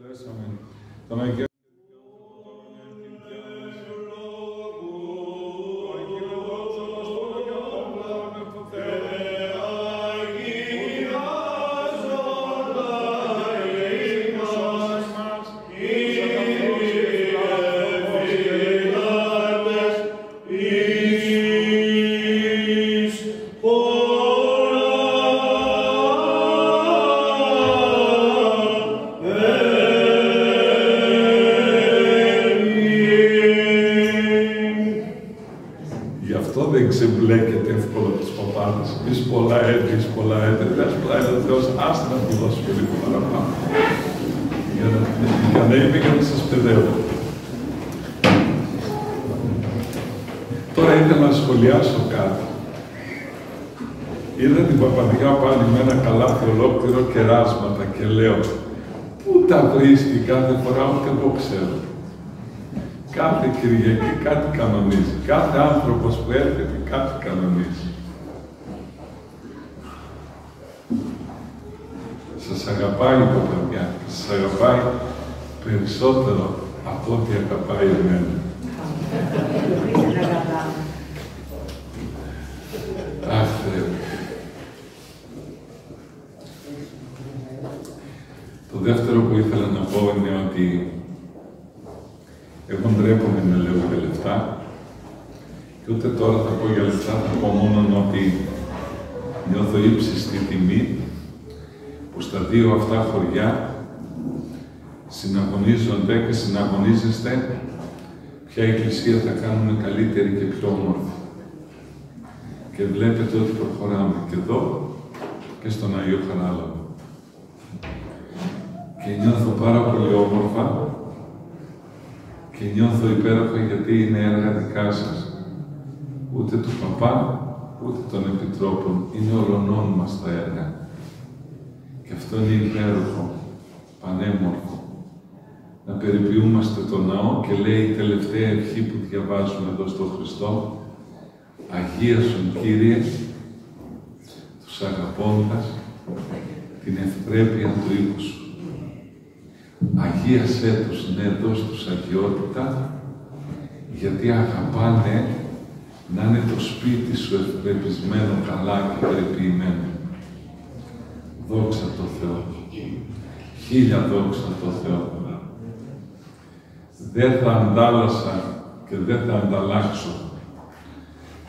Ձեզ ամեն։ Տանայք δεν ξεμπλέκεται εύκολα από τους παπάδες. Πεις πολλά έτη, πεις πολλά έτη, λες πολλά έτη, ο Θεός άστα να του δώσει και λίγο παραπάνω. Για να, για να είμαι και να σας παιδεύω. Τώρα ήθελα να σχολιάσω κάτι. Είδα την παπαδιά πάλι με ένα καλάθι ολόκληρο κεράσματα και λέω Πού τα βρίσκει κάθε φορά, ούτε εγώ ξέρω. Κάθε Κυριακή κάτι κανονίζει. Κάθε άνθρωπος που έρχεται κάτι κανονίζει. Σας αγαπάει η παπαδιά. Σας αγαπάει περισσότερο από ό,τι αγαπάει εμένα. Αχ, Θεέ μου. Το δεύτερο που ήθελα να πω είναι ότι εγώ ντρέπομαι να λέω για λεφτά και ούτε τώρα θα πω για λεφτά, θα πω μόνο ότι νιώθω ύψιστη τιμή που στα δύο αυτά χωριά συναγωνίζονται και συναγωνίζεστε ποια εκκλησία θα κάνουμε καλύτερη και πιο όμορφη. Και βλέπετε ότι προχωράμε και εδώ και στον Αγίο Χαράλαμπο. Και νιώθω πάρα πολύ όμορφα και νιώθω υπέροχα γιατί είναι έργα δικά σας. Ούτε του παπά, ούτε των επιτρόπων. Είναι ολονών μας τα έργα. Και αυτό είναι υπέροχο, πανέμορφο. Να περιποιούμαστε τον ναό και λέει η τελευταία ευχή που διαβάζουμε εδώ στο Χριστό Αγίασον Κύριε, τους αγαπώντας, την ευπρέπεια του οίκου σου. Αγίασέ τους, ναι, δώσ' τους αγιότητα, γιατί αγαπάνε να είναι το σπίτι σου ευπρεπισμένο, καλά και περιποιημένο. Δόξα τω Θεώ. Χίλια δόξα τω Θεώ. Δεν θα αντάλλασα και δεν θα ανταλλάξω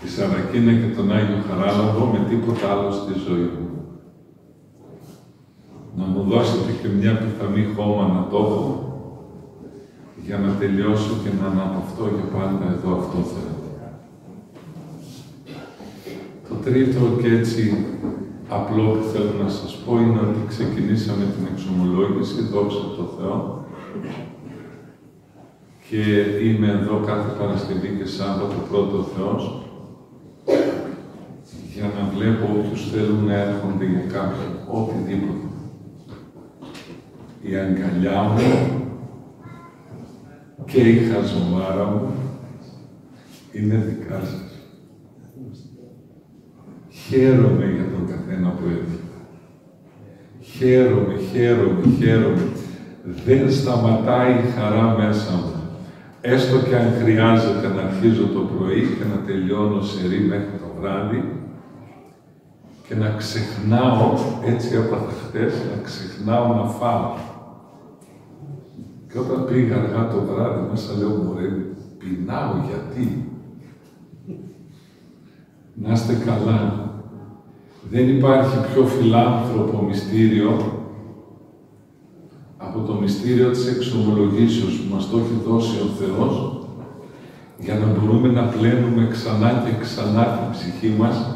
τη Σαρακίνα και τον Άγιο Χαράλαμπο με τίποτα άλλο στη ζωή μου να μου δώσετε και μια πιθανή χώμα να το έχω για να τελειώσω και να αναπαυτώ για πάντα εδώ αυτό θέλετε. Το τρίτο και έτσι απλό που θέλω να σας πω είναι ότι ξεκινήσαμε την εξομολόγηση, δόξα τω Θεώ, και είμαι εδώ κάθε Παρασκευή και Σάββατο πρώτο Θεός για να βλέπω όποιους θέλουν να έρχονται για κάποιον, οτιδήποτε η αγκαλιά μου και η χαζομάρα μου είναι δικά σας. Χαίρομαι για τον καθένα που έρχεται. Χαίρομαι, χαίρομαι, χαίρομαι. Δεν σταματάει η χαρά μέσα μου. Έστω και αν χρειάζεται να αρχίζω το πρωί και να τελειώνω σε ρί μέχρι το βράδυ και να ξεχνάω, έτσι έπαθα χτες, να ξεχνάω να φάω. Και όταν πήγα αργά το βράδυ, μέσα λέω, μωρέ, πεινάω, γιατί; Να είστε καλά. Δεν υπάρχει πιο φιλάνθρωπο μυστήριο από το μυστήριο της εξομολογήσεως που μας το έχει δώσει ο Θεός για να μπορούμε να πλένουμε ξανά και ξανά την ψυχή μας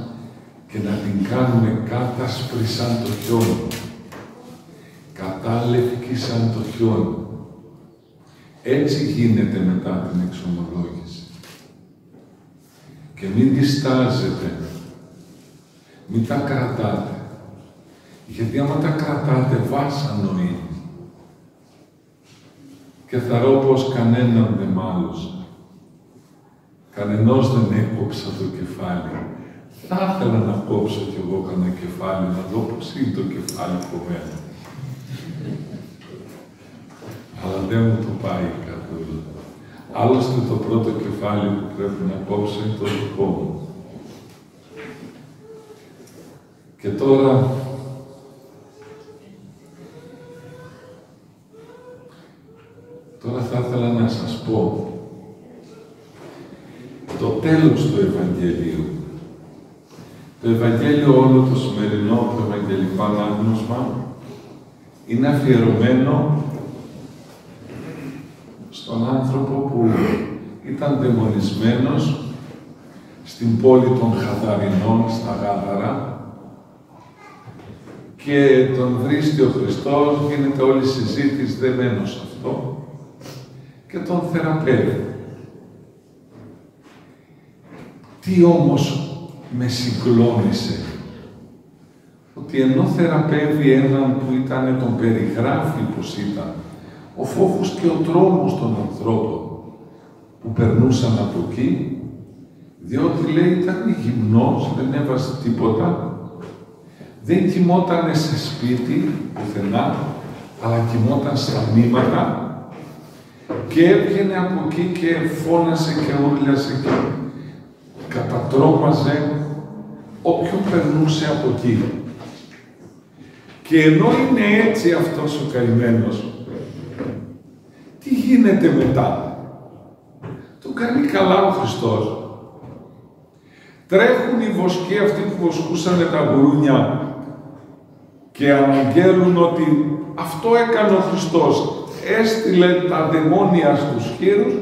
και να την κάνουμε κάτασπρη σαν το χιόνι, κατάλευκη σαν το χιόνι. Έτσι γίνεται μετά την εξομολόγηση. Και μην διστάζετε. Μην τα κρατάτε. Γιατί άμα τα κρατάτε, βάσανο είναι. Και θα ρω πως κανέναν δεν μάλωσα. Κανενός δεν έκοψα το κεφάλι. Θα ήθελα να κόψω κι εγώ κανένα κεφάλι, να δω πώς είναι το κεφάλι κομμένο. Δεν μου το πάει η καρδούλα. Άλλωστε το πρώτο κεφάλι που πρέπει να κόψω είναι το δικό μου. Και τώρα Τώρα θα ήθελα να σας πω το τέλος του Ευαγγελίου. Το Ευαγγέλιο όλο το σημερινό, το Ευαγγελικό Ανάγνωσμα, είναι αφιερωμένο στον άνθρωπο που ήταν δαιμονισμένος στην πόλη των Χαδαρινών, στα Γάδαρα, και τον βρίσκει ο Χριστός, γίνεται όλη η συζήτηση δεμένος αυτό, και τον θεραπεύει. Τι όμως με συγκλώνησε, ότι ενώ θεραπεύει έναν που ήταν, τον περιγράφει πως ήταν, ο φόβος και ο τρόμος των ανθρώπων που περνούσαν από εκεί, διότι λέει ήταν γυμνός, δεν έβαζε τίποτα, δεν κοιμόταν σε σπίτι πουθενά, αλλά κοιμόταν στα μήματα και έβγαινε από εκεί και φώνασε και ούρλιασε και κατατρώμαζε όποιον περνούσε από εκεί. Και ενώ είναι έτσι αυτός ο καημένος, τι γίνεται μετά; Το κάνει καλά ο Χριστός. Τρέχουν οι βοσκοί αυτοί που βοσκούσαν τα γουρούνια και αναγγέλουν ότι αυτό έκανε ο Χριστός έστειλε τα δαιμόνια στους χείρους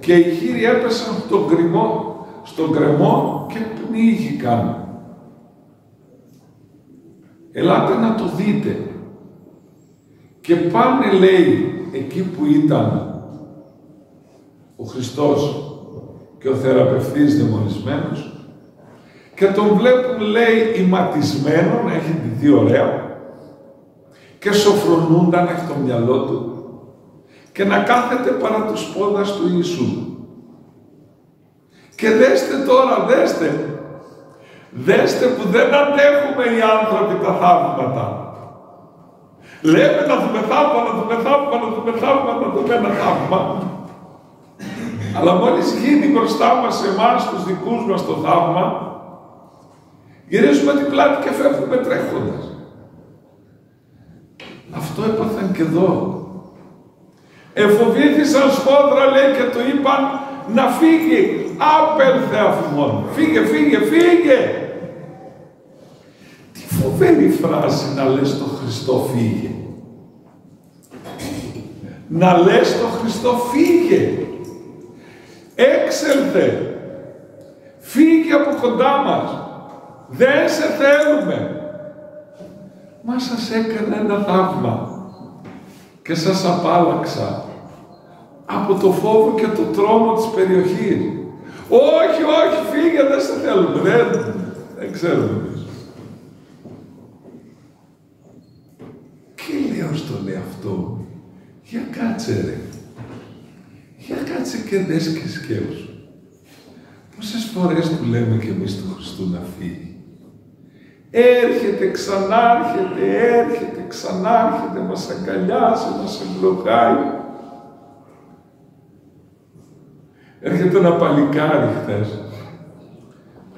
και οι χείροι έπεσαν στον κρεμό, στον κρεμό και πνίγηκαν. Ελάτε να το δείτε. Και πάνε λέει εκεί που ήταν ο Χριστός και ο θεραπευτής δαιμονισμένος και τον βλέπουν λέει ηματισμένον, έχει δει ωραία και σοφρονούνταν έχει το μυαλό του και να κάθεται παρά τους πόδας του Ιησού. Και δέστε τώρα, δέστε, δέστε που δεν αντέχουμε οι άνθρωποι τα θαύματα. Λέμε να δούμε θαύμα, να δούμε θαύμα, να δούμε θαύμα, να δούμε ένα θαύμα. Αλλά μόλις γίνει μπροστά μας εμάς, τους δικούς μας το θαύμα, γυρίζουμε την πλάτη και φεύγουμε τρέχοντας. Αυτό έπαθαν και εδώ. Εφοβήθησαν σφόδρα λέει και του είπαν να φύγει. Άπελθε αφημών. Φύγε, φύγε, φύγε. Τι φοβερή φράση να λες το Χριστό φύγε. Να λες το Χριστό φύγε. Έξελθε. Φύγε από κοντά μας. Δεν σε θέλουμε. Μα σας έκανε ένα θαύμα και σας απάλαξα από το φόβο και το τρόμο της περιοχής. Όχι, όχι, φύγε, δεν σε θέλουμε, δεν, δεν ξέρουμε εμείς. Και λέω στον εαυτό για κάτσε ρε, για κάτσε και δες και σκέψου. Πόσες φορές του λέμε και εμείς του Χριστού να φύγει. Έρχεται, ξανάρχεται, έρχεται, ξανάρχεται, μας αγκαλιάζει, μας εμπλοκάει. Έρχεται ένα παλικάρι χθες.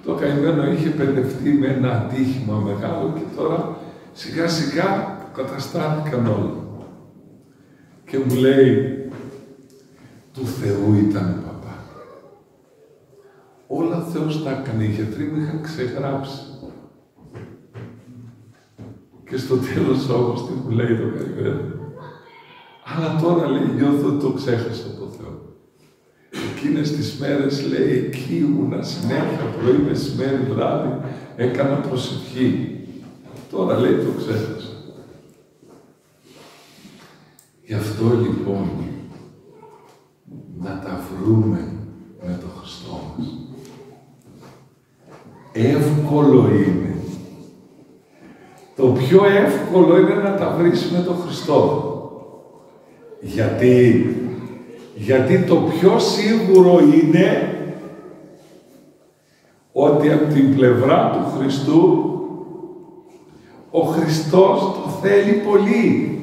Το καημένο είχε παιδευτεί με ένα ατύχημα μεγάλο και τώρα σιγά σιγά καταστάθηκαν όλα. Και μου λέει, του Θεού ήταν παπά. Όλα Θεός τα έκανε, οι γιατροί μου είχαν ξεγράψει. Και στο τέλος όμως τι μου λέει το καημένο. Αλλά τώρα λέει νιώθω ότι το ξέχασα το Θεό. Εκείνες τις μέρες λέει εκεί ήμουνα συνέχεια πρωί, μεσημέρι, βράδυ, έκανα προσευχή. Τώρα λέει το ξέχασα. Γι' αυτό λοιπόν να τα βρούμε με το Χριστό μας. Εύκολο είναι το πιο εύκολο είναι να τα βρεις με τον Χριστό. Γιατί, γιατί το πιο σίγουρο είναι ότι από την πλευρά του Χριστού ο Χριστός το θέλει πολύ.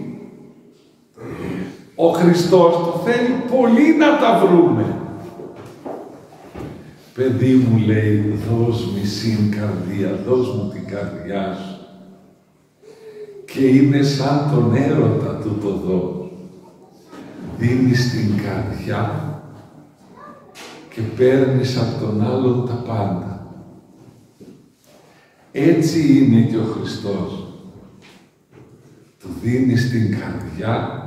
Ο Χριστός το θέλει πολύ να τα βρούμε. Παιδί μου λέει, δώσ' μισήν καρδία, δώσ' μου την καρδιά σου. Και είναι σαν τον έρωτα του το δώσ. Δίνεις την καρδιά και παίρνεις από τον άλλον τα πάντα. Έτσι είναι και ο Χριστός. Του δίνεις την καρδιά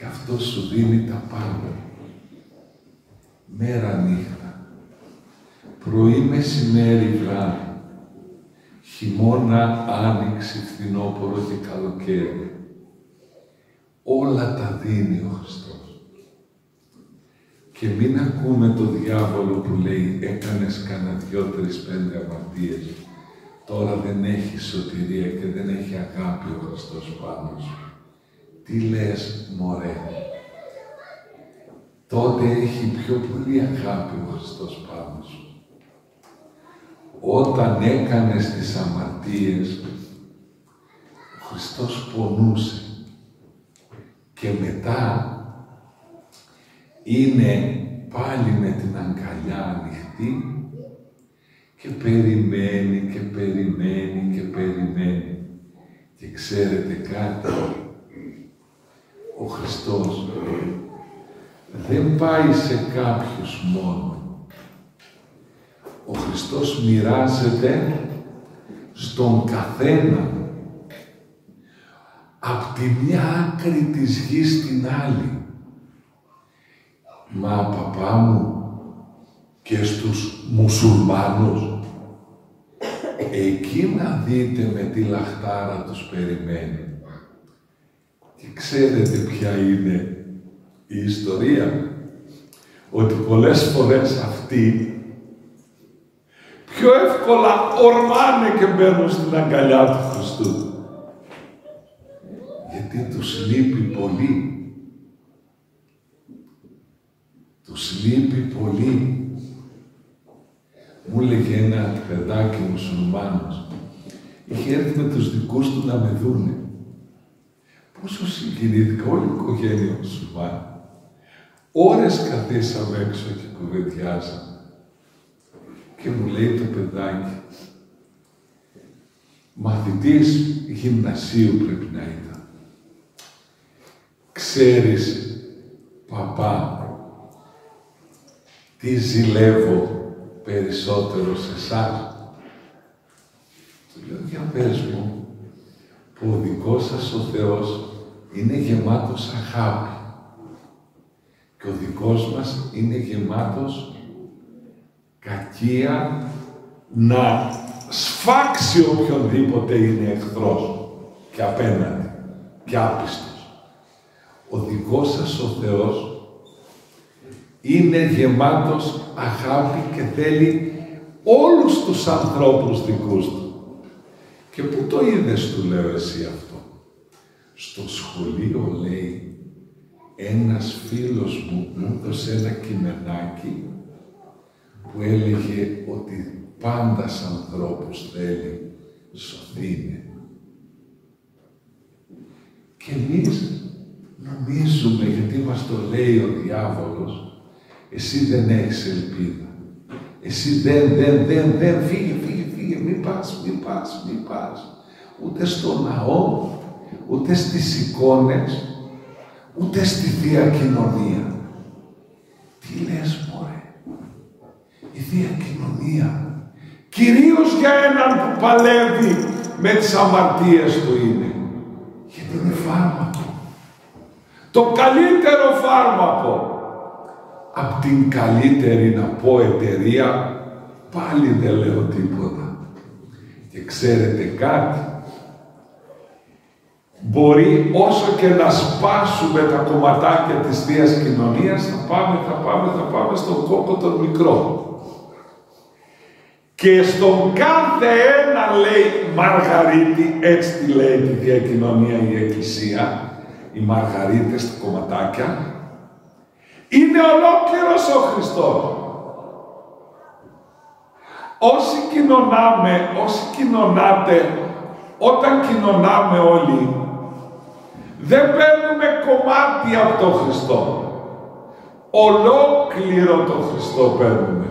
και αυτό σου δίνει τα πάντα. Μέρα νύχτα. Πρωί, μεσημέρι, βράδυ. Χειμώνα, άνοιξη, φθινόπωρο και καλοκαίρι. Όλα τα δίνει ο Χριστός. Και μην ακούμε το διάβολο που λέει έκανες κανένα δυο, τρεις, πέντε αμαρτίες. Τώρα δεν έχει σωτηρία και δεν έχει αγάπη ο Χριστός πάνω σου. Τι λες, μωρέ; Τότε έχει πιο πολύ αγάπη ο Χριστός πάνω σου. Όταν έκανες τις αμαρτίες, ο Χριστός πονούσε. Και μετά είναι πάλι με την αγκαλιά ανοιχτή και περιμένει και περιμένει και περιμένει. Και ξέρετε κάτι, ο Χριστός δεν πάει σε κάποιους μόνο. Ο Χριστός μοιράζεται στον καθένα από τη μια άκρη της γης στην άλλη. Μα παπά μου και στους μουσουλμάνους εκεί να δείτε με τι λαχτάρα τους περιμένει. Και ξέρετε ποια είναι η ιστορία; Ότι πολλές φορές αυτοί πιο εύκολα ορμάνε και μπαίνουν στην αγκαλιά του Χριστού. Γιατί τους λείπει πολύ Τους λείπει πολύ. Μου έλεγε ένα παιδάκι μουσουλμάνος, είχε έρθει με τους δικούς του να με δούνε. Πόσο συγκινήθηκα, όλη η οικογένεια μουσουλμάνη. Ώρες καθίσαμε έξω και κουβεντιάζαμε. Και μου λέει το παιδάκι, μαθητής γυμνασίου πρέπει να ήταν. Ξέρεις, παπά, τι ζηλεύω περισσότερο σε εσάς. Του λέω, για πες μου, που ο δικός σας ο Θεός είναι γεμάτος αγάπη και ο δικός μας είναι γεμάτος κακία να σφάξει οποιονδήποτε είναι εχθρός και απέναντι και άπιστος. Ο δικός σας ο Θεός είναι γεμάτος αγάπη και θέλει όλους τους ανθρώπους δικούς του. Και πού το είδες, του λέω εσύ αυτό; Στο σχολείο, λέει, ένας φίλος μου μου έδωσε ένα κειμενάκι που έλεγε ότι πάντα σαν ανθρώπους θέλει σωθήνε. Και εμείς νομίζουμε, γιατί μας το λέει ο διάβολος, εσύ δεν έχεις ελπίδα. Εσύ δεν, δεν, δεν, δεν, φύγε, φύγε, φύγε, μην πας, μην πας, μην πας. Ούτε στο ναό, ούτε στις εικόνες, ούτε στη Θεία Κοινωνία. Τι λες, μωρέ; Η Θεία Κοινωνία. Κυρίως για έναν που παλεύει με τις αμαρτίες του είναι. Γιατί είναι φάρμακο. Το καλύτερο φάρμακο απ' την καλύτερη να πω εταιρεία, πάλι δεν λέω τίποτα. Και ξέρετε κάτι, μπορεί όσο και να σπάσουμε τα κομματάκια της Θείας Κοινωνίας, θα πάμε, θα πάμε, θα πάμε στον κόκο τον μικρό. Και στον κάθε ένα λέει Μαργαρίτη, έτσι τη λέει τη Θεία Κοινωνία η Εκκλησία, οι Μαργαρίτες, τα κομματάκια, είναι ολόκληρος ο Χριστός. Όσοι κοινωνάμε, όσοι κοινωνάτε, όταν κοινωνάμε όλοι, Δεν παίρνουμε κομμάτι από τον Χριστό. Ολόκληρο τον Χριστό παίρνουμε.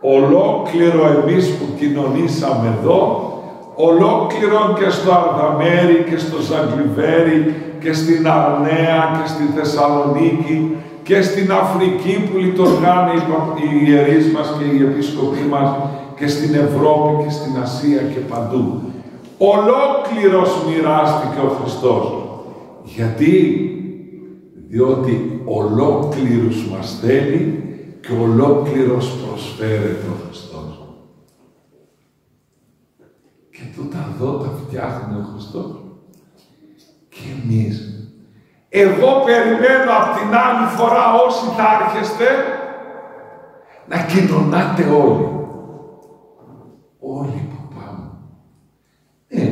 Ολόκληρο εμείς που κοινωνήσαμε εδώ, ολόκληρο και στο Αρδαμέρι και στο Ζαγκλιβέρι και στην Αρνέα και στη Θεσσαλονίκη και στην Αφρική που λειτουργάνε οι ιερείς μας και οι επίσκοποι μας και στην Ευρώπη και στην Ασία και παντού. Ολόκληρος μοιράστηκε ο Χριστός. Γιατί, διότι ολόκληρους μας θέλει και ολόκληρος προσφέρεται ο Χριστός. Και τούτα εδώ τα φτιάχνει ο Χριστός. Και εμείς. Εγώ περιμένω από την άλλη φορά όσοι θα έρχεστε να κοινωνάτε όλοι. Όλοι που πάμε. Ε,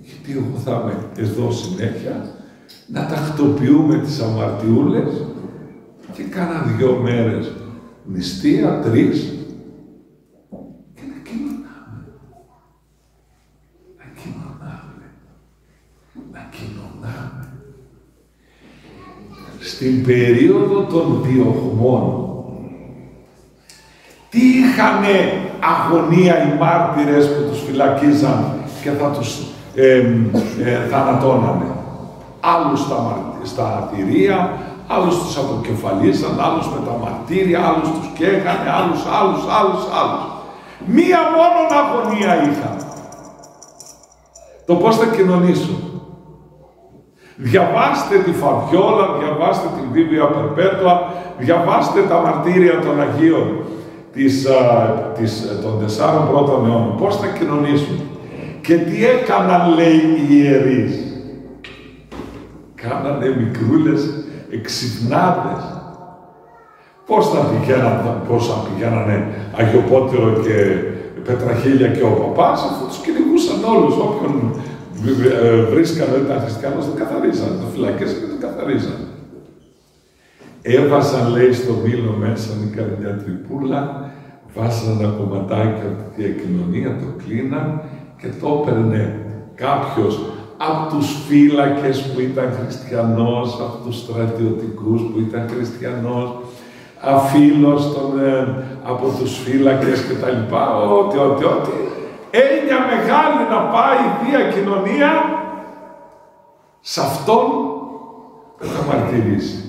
γιατί εγώ θα είμαι εδώ συνέχεια να τακτοποιούμε τις αμαρτιούλες και κάνα δυο μέρες νηστεία, τρεις και να κοινωνάμε. Να κοινωνάμε. Να κοινωνάμε. Στην περίοδο των διωγμών τι είχανε αγωνία οι μάρτυρες που τους φυλακίζαν και θα τους ε, ε, θανατώνανε; Άλλους στα, στα θηρία, άλλους τους αποκεφαλίσαν, άλλους με τα μαρτύρια, άλλους τους καίγανε, άλλους, άλλους, άλλους, άλλους. Μία μόνο αγωνία είχα. Το πώς θα κοινωνήσω. Διαβάστε τη Φαβιόλα, διαβάστε την Βίβλια Περπέτουα, διαβάστε τα μαρτύρια των Αγίων της, της, των τεσσάρων πρώτων αιώνων. Πώς θα κοινωνήσουν. Και τι έκαναν, λέει οι ιερείς κάνανε μικρούλες εξυπνάδες. Πώς θα πηγαίναν, πώς θα πηγαίνανε Αγιοπότερο και Πετραχίλια και ο παπάς, αφού τους κυνηγούσαν όλους, όποιον ε, βρίσκανε ότι ήταν χριστιανός, τον καθαρίζαν, τον φυλακές και τον καθαρίζαν. Έβαζαν, λέει, στο μήλο μέσα μια τρυπούλα, βάζαν ένα κομματάκι από τη διακοινωνία, το κλείναν και το έπαιρνε κάποιος από τους φύλακες που ήταν χριστιανός, από τους στρατιωτικούς που ήταν χριστιανός, αφίλος των, ε, από τους φύλακες και τα λοιπά, ό,τι, ό,τι, ό,τι. Έννοια μεγάλη να πάει η Θεία Κοινωνία, σε αυτόν θα μαρτυρήσει.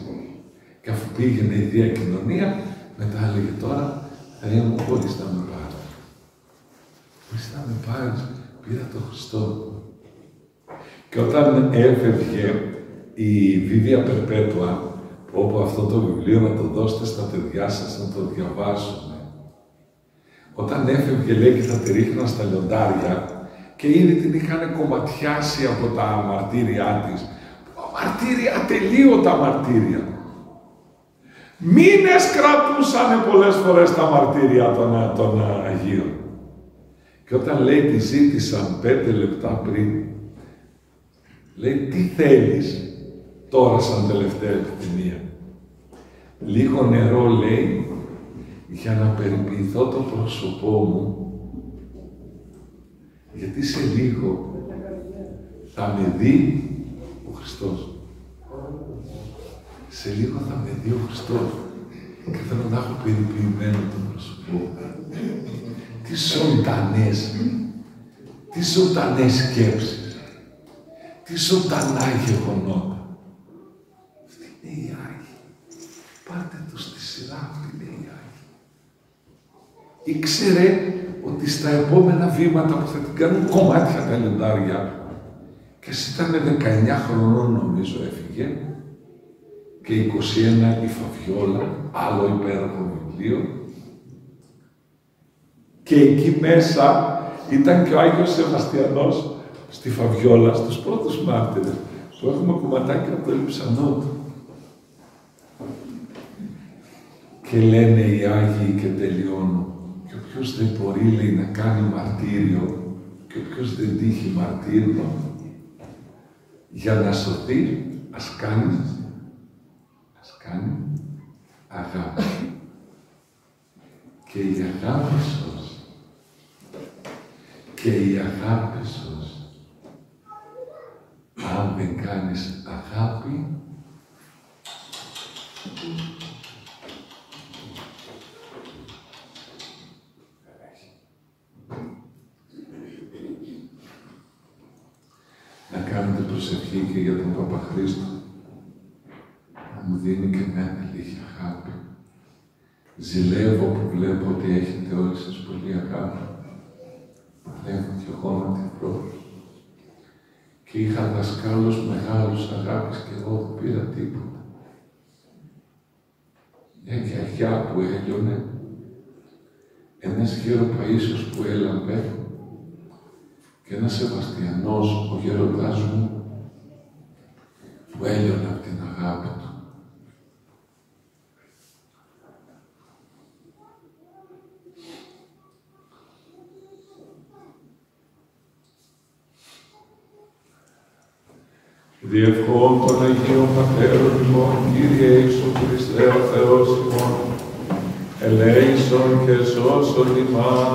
Και αφού πήγαινε η Θεία Κοινωνία, μετά έλεγε τώρα, Θεέ μου, χωρίς να με πάρεις. Χωρίς να με πάρεις, πήρα τον Χριστό. Και όταν έφευγε η Βίβια Περπέτουα, όπου αυτό το βιβλίο να το δώσετε στα παιδιά σας να το διαβάσουν. Όταν έφευγε λέει και θα τη ρίχναν στα λιοντάρια και ήδη την είχαν κομματιάσει από τα μαρτύρια της. Μαρτύρια, ατελείωτα μαρτύρια. Μήνες κρατούσαν πολλές φορές τα μαρτύρια των, των Αγίων. Και όταν λέει τη ζήτησαν πέντε λεπτά πριν Λέει, τι θέλεις τώρα σαν τελευταία επιθυμία; Λίγο νερό, λέει, για να περιποιηθώ το πρόσωπό μου, γιατί σε λίγο θα με δει ο Χριστός. Σε λίγο θα με δει ο Χριστός και θέλω να έχω περιποιημένο το πρόσωπό Τι ζωντανές, τι ζωντανές σκέψεις τι ζωντανά γεγονότα. Αυτή είναι η Άγιοι. Πάτε το στη σειρά, αυτή είναι η Άγιοι. Ήξερε ότι στα επόμενα βήματα που θα την κάνουν κομμάτια τα λεντάρια και εσύ ήταν 19 χρονών νομίζω έφυγε και 21 η Φαβιόλα, άλλο υπέροχο βιβλίο και εκεί μέσα ήταν και ο Άγιος Σεβαστιανός στη Φαβιόλα, στους πρώτους μάρτυρες, που έχουμε κομματάκια από το λιψανό του. Και λένε οι Άγιοι και τελειώνουν. Και όποιος δεν μπορεί, λέει, να κάνει μαρτύριο, και όποιος δεν τύχει μαρτύριο, για να σωθεί, ας κάνει, ας κάνει αγάπη. Και η αγάπη σώζει. Και η αγάπη σώζει αν δεν κάνεις αγάπη, να κάνετε προσευχή και για τον Παπαχρήστο, να μου δίνει και εμένα λίγη αγάπη. Ζηλεύω που βλέπω ότι έχετε όλοι σας πολύ αγάπη. Βλέπω και εγώ να την βρω. Και είχα δασκάλους μεγάλους αγάπης και εγώ δεν πήρα τίποτα. Μια γιαγιά που έλειωνε, ένας γεροπαΐσιος που έλαμπε και ένας Σεβαστιανός, ο γεροντάς μου, που έλειωνε από την αγάπη του. Διευχών των Αγίων Πατέρων ημών, Κύριε Ιησού Χριστέ ο Θεός ημών, ελέησον και σώσον ημάς.